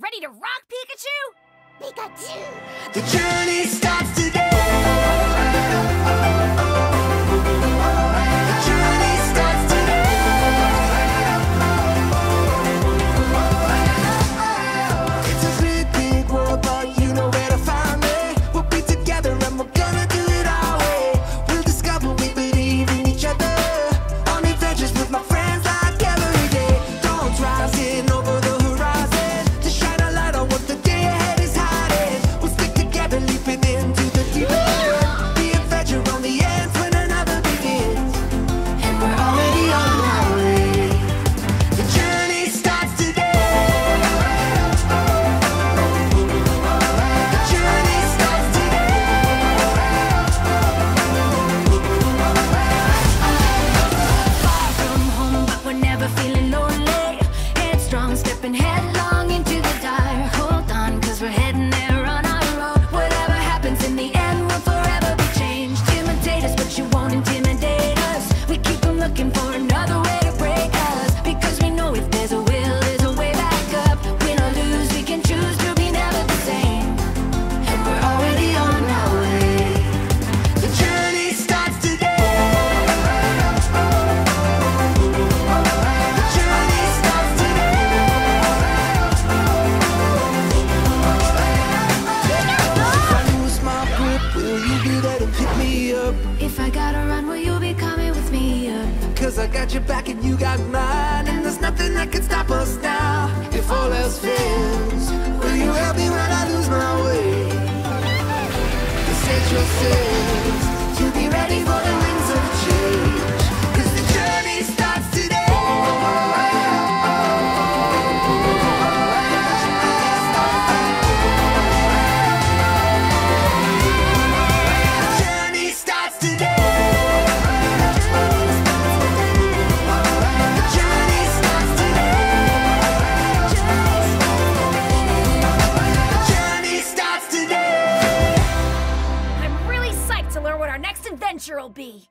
Ready to rock, Pikachu? Pikachu! The journey starts tripping headlong. Will you be there to pick me up? If I gotta run, will you be coming with me up? Cause I got your back and you got mine And there's nothing that can stop us now If all else fails Will you help me when I lose my way? This ain't your sin our next adventure will be.